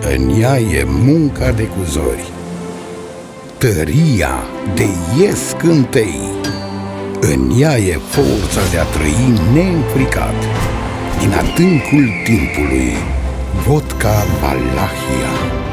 în ea e munca de cuzori, tăria de ies cântei, în ea e forța de a trăi neînfricat, din adâncul timpului, vodka Valahia.